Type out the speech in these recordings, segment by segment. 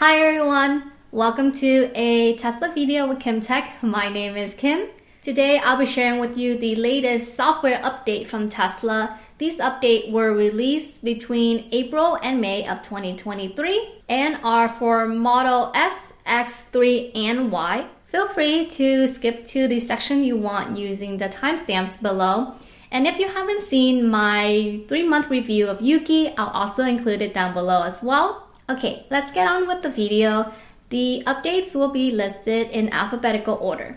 Hi everyone, welcome to a Tesla video with Kim Tech. My name is Kim. Today I'll be sharing with you the latest software update from Tesla. These updates were released between April and May of 2023 and are for Model S, X3, and Y. Feel free to skip to the section you want using the timestamps below. And if you haven't seen my three month review of Yuki, I'll also include it down below as well. Okay, let's get on with the video. The updates will be listed in alphabetical order.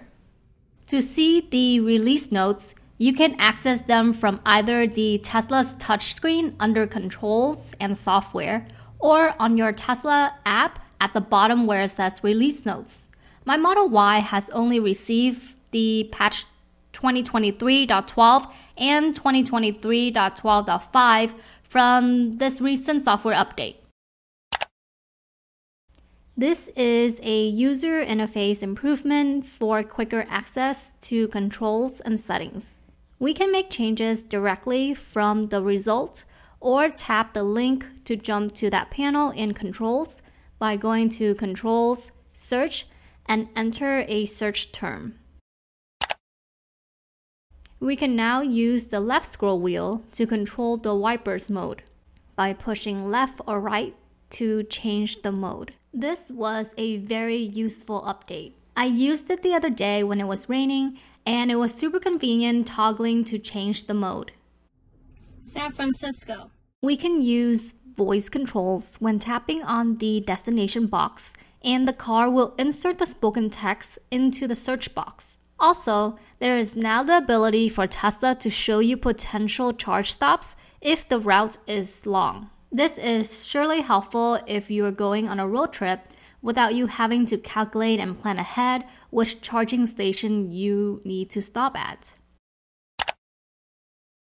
To see the release notes, you can access them from either the Tesla's touchscreen under Controls and Software or on your Tesla app at the bottom where it says Release Notes. My Model Y has only received the patch 2023.12 and 2023.12.5 from this recent software update. This is a user interface improvement for quicker access to controls and settings. We can make changes directly from the result or tap the link to jump to that panel in controls by going to controls, search, and enter a search term. We can now use the left scroll wheel to control the wipers mode by pushing left or right to change the mode. This was a very useful update. I used it the other day when it was raining, and it was super convenient toggling to change the mode. San Francisco. We can use voice controls when tapping on the destination box, and the car will insert the spoken text into the search box. Also, there is now the ability for Tesla to show you potential charge stops if the route is long. This is surely helpful if you are going on a road trip without you having to calculate and plan ahead which charging station you need to stop at.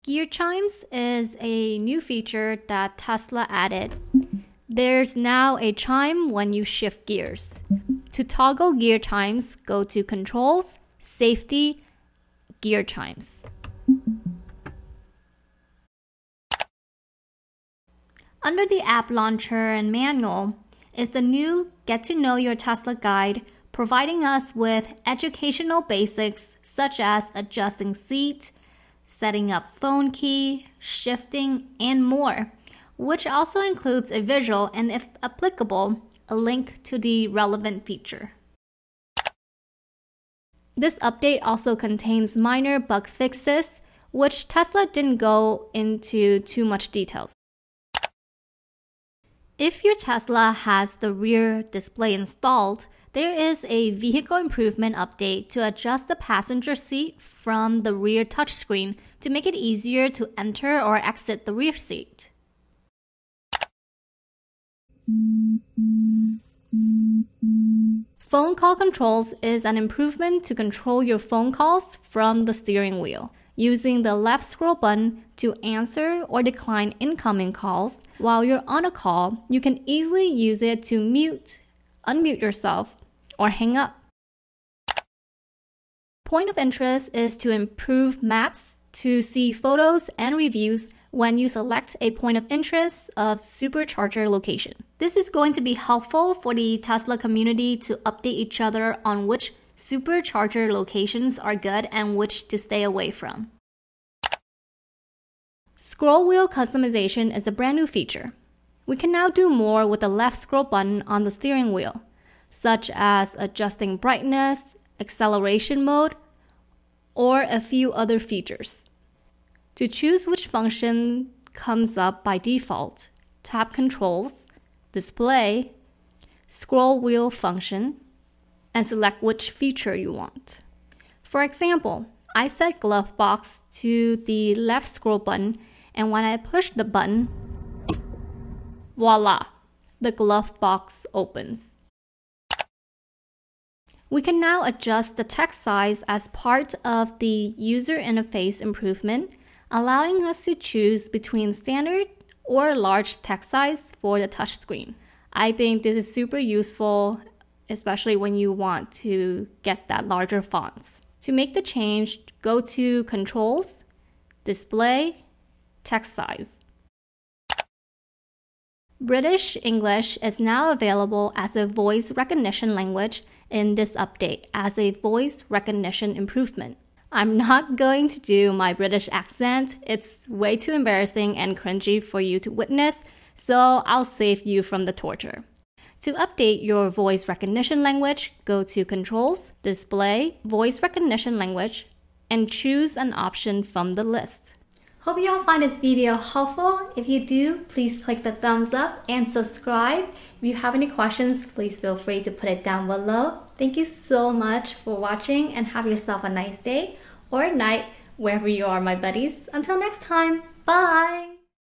Gear chimes is a new feature that Tesla added. There's now a chime when you shift gears. To toggle gear chimes, go to Controls, Safety, Gear chimes. Under the app launcher and manual is the new Get to Know Your Tesla guide, providing us with educational basics such as adjusting seat, setting up phone key, shifting, and more, which also includes a visual and, if applicable, a link to the relevant feature. This update also contains minor bug fixes, which Tesla didn't go into too much details. If your Tesla has the rear display installed, there is a vehicle improvement update to adjust the passenger seat from the rear touchscreen to make it easier to enter or exit the rear seat. Phone call controls is an improvement to control your phone calls from the steering wheel using the left scroll button to answer or decline incoming calls. While you're on a call, you can easily use it to mute, unmute yourself, or hang up. Point of interest is to improve maps to see photos and reviews when you select a point of interest of supercharger location. This is going to be helpful for the Tesla community to update each other on which supercharger locations are good and which to stay away from. Scroll wheel customization is a brand new feature. We can now do more with the left scroll button on the steering wheel, such as adjusting brightness, acceleration mode, or a few other features. To choose which function comes up by default, tap Controls, Display, Scroll Wheel function, and select which feature you want. For example, I set glove box to the left scroll button and when I push the button, voila, the glove box opens. We can now adjust the text size as part of the user interface improvement, allowing us to choose between standard or large text size for the touchscreen. I think this is super useful especially when you want to get that larger fonts. To make the change, go to Controls, Display, Text Size. British English is now available as a voice recognition language in this update as a voice recognition improvement. I'm not going to do my British accent. It's way too embarrassing and cringy for you to witness, so I'll save you from the torture. To update your voice recognition language, go to Controls, Display, Voice Recognition Language, and choose an option from the list. Hope you all find this video helpful. If you do, please click the thumbs up and subscribe. If you have any questions, please feel free to put it down below. Thank you so much for watching and have yourself a nice day or night wherever you are, my buddies. Until next time, bye!